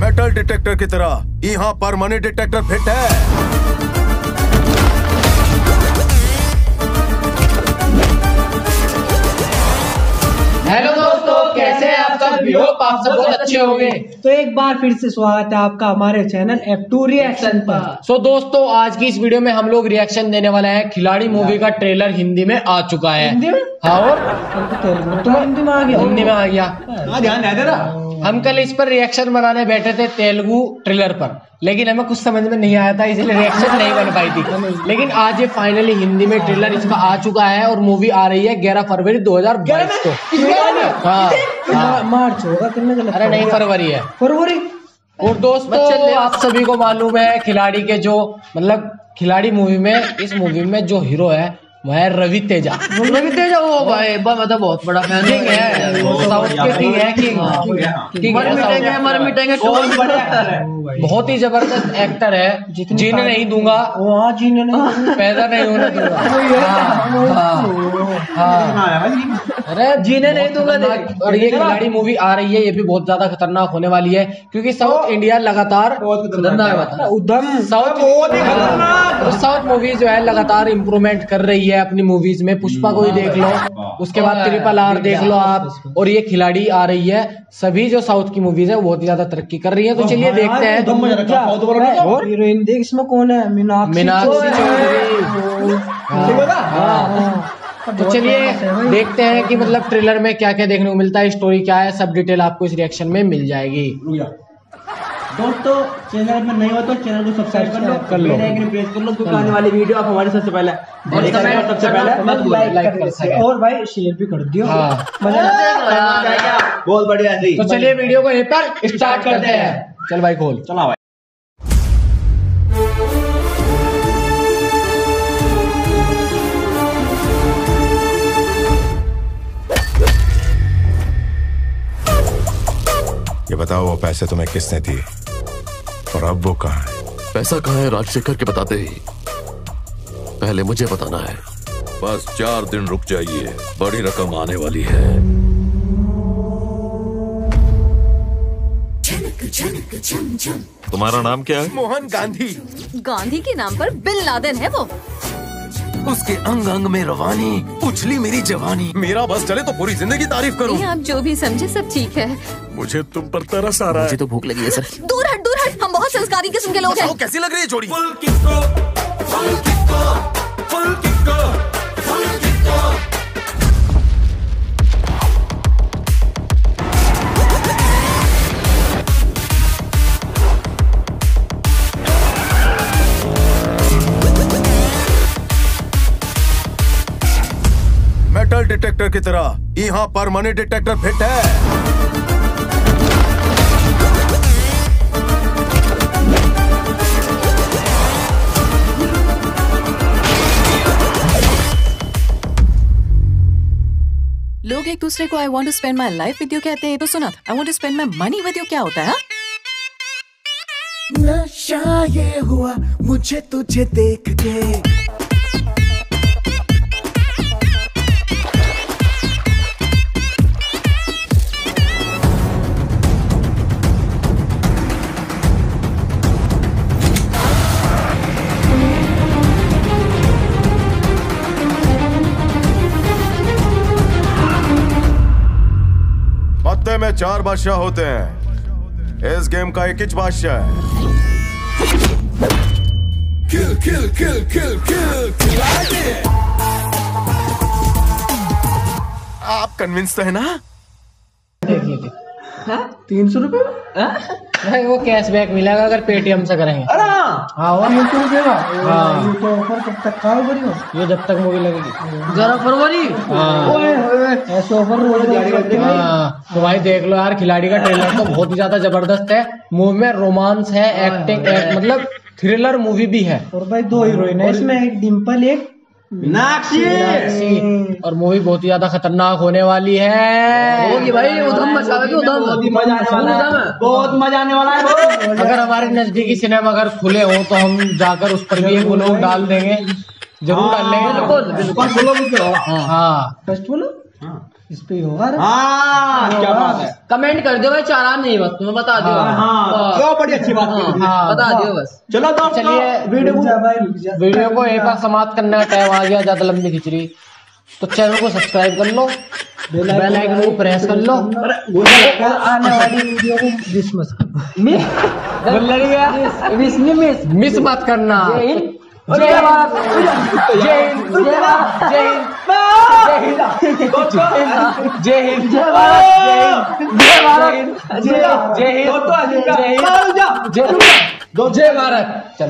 Metal detector की तरह यहाँ पर मनी डिटेक्टर फिट है। हेलो दोस्तों कैसे हैं आप सब? भी होप आप सब बहुत अच्छे होंगे। तो एक बार फिर से स्वागत है आपका हमारे चैनल एफ़ टू रिएक्शन पर। सो so, दोस्तों आज की इस वीडियो में हम लोग रिएक्शन देने वाले हैं। खिलाड़ी मूवी का ट्रेलर हिंदी में आ चुका है। हिंदी में? हाँ और? तेलुगु में, तुम्हारे हिंदी में आ गया। हिंदी में आ गया। ध्यान है तेरा हम कल इस पर रिएक्शन बनाने बैठे थे तेलुगु ट्रिलर पर। लेकिन हमें कुछ समझ में नहीं आया था इसलिए रिएक्शन नहीं बन पाई थी। लेकिन आज ये फाइनली हिंदी में ट्रेलर इसका आ चुका है और मूवी आ रही है 11 फरवरी 2022 को। हाँ। हाँ? मार्च होगा कितने अरे नहीं फरवरी है। फरवरी? और दोस्तों आप सभी को मालूम है खिलाड़ी के जो मतलब खिलाड़ी मूवी में इस मूवी में जो हीरो है वह रवि तेजा। रवि तेजा वो भाई ब- मतलब बहुत बड़ा फ़ैन किंग है साउथ के किंग है किंग मर है मिटेंगे मर मिटेंगे बहुत बड़े एक्टर है। बहुत ही ज़बरदस्त एक्टर है। जीने नहीं दूँगा। वहाँ जीने नहीं पैदा नहीं होने दूँगा। हाँ, हाँ। अरे जीने नहीं दूँगा और ये खिलाड़ी मूवी आ रही है ये भी बहुत ज़्यादा खतरनाक होने वाली है क्योंकि साउथ इंडिया लगातार खतरनाक उधम साउथ तो साउथ मूवी जो है लगातार इम्प्रूवमेंट कर रही है अपनी मूवीज़ में। पुष्पा को ही देख लो उसके बाद ट्रिपल आर देख लो आप। और ये खिलाड़ी आ रही है सभी जो साउथ की मूवीज़ है वो बहुत ही ज़्यादा तरक्की कर रही है। तो चलिए देखते हैं। और? हीरोइन देख इसमें कौन है? मीनाक्षी मीनाक्षी चौधरी। हाँ। तो चलिए देखते हैं कि मतलब ट्रेलर में क्या क्या देखने को मिलता है स्टोरी क्या है सब डिटेल आपको इस रिएक्शन में मिल जाएगी। दोस्तों चैनल में नहीं हो तो चैनल को सब्सक्राइब कर लो कर लो। प्रेस कर लो क्योंकि आने वाली वीडियो आप हमारे सबसे पहले और सबसे पहले लाइक कर। कर देते सके। और भाई शेयर भी कर दियो। हाँ। बहुत बढ़िया तो चलिए वीडियो को यहीं पर स्टार्ट करते हैं। चल भाई खोल। चला भाई। बताओ वो पैसे तुम्हें किसने दिए? और अब वो कहाँ है? पैसा कहाँ है? राजशेखर के बताते ही। पहले मुझे बताना है। बस चार दिन रुक जाइए। बड़ी रकम आने वाली है। तुम्हारा नाम क्या है? मोहन गांधी। गांधी के नाम पर बिन लादेन है वो। उसके अंग अंग में रवानी। उछली मेरी जवानी। मेरा बस चले तो पूरी ज़िंदगी तारीफ़ करो। आप जो भी समझे सब ठीक है। मुझे तुम पर तरस आ रहा है। मुझे तो भूख लगी है सर। दूर हट दूर हट। हम बहुत संस्कारी किस्म के लोग हैं। कैसी लग रही है जोड़ी? मेटल डिटेक्टर की तरह यहाँ पर मनी डिटेक्टर फिट है लोग एक दूसरे को I want to spend my life with you कहते हैं तो सुना I want to spend my money with you क्या होता है हाँ? नशा ये हुआ मुझे तुझे देख के चार बादशाह होते हैं। इस गेम का एक ही बादशाह है। Kill, kill, kill, kill, kill, kill आप कन्विंस तो है ना? तीन सौ रुपये नहीं, वो कैशबैक मिलेगा अगर पेटीएम से करेंगे। अरे हाँ। और तीन सौ रुपये हाँ। ये तो ऑफ़र कब तक का हो। ये जब तक मूवी लगेगी। ग्यारह फरवरी? हाँ। ऐसे ऑफ़र रोज हैं। हाँ। तो भाई देख लो यार खिलाड़ी का ट्रेलर तो बहुत ही ज़्यादा ज़बरदस्त है। मूवी में रोमांस है एक्टिंग मतलब थ्रिलर मूवी भी है। और भाई दो हीरोइन है इसमें एक डिम्पल एक मीनाक्षी मीनाक्षी। और मूवी बहुत ही ज़्यादा खतरनाक होने वाली है। होगी भाई उधम उधम। बहुत मज़ा आने वाला है। बहुत मज़ा आने वाला है अगर हमारे नजदीकी सिनेमा अगर खुले हो तो हम जाकर उस पर भी एक लोग डाल देंगे। ज़रूर डाल लेंगे। बिल्कुल बिल्कुल। बोलो भी क्या हाँ। इस पे होगा हाँ क्या बात है। कमेंट कर दो भाई चार नहीं बस तुम्हें बता दो। हाँ क्या बड़ी अच्छी बात। हाँ बता दियो बस। चलो दोस्तों चलिए वीडियो को वीडियो को एक बार समाप्त करने का टाइम आ गया ज़्यादा लंबी खिंच रही। तो चैनल को सब्सक्राइब कर लो बेल आइकन को प्रेस कर लो। और आने वाली वीडियो को मिस मत करो। मिस मिस मिस मत करना। जय भारत जय हिंद। जय भारत जय हिंद। जय हिंद जय भारत जय भारत जय हिंद जय हिंद जय हिंद जय भारत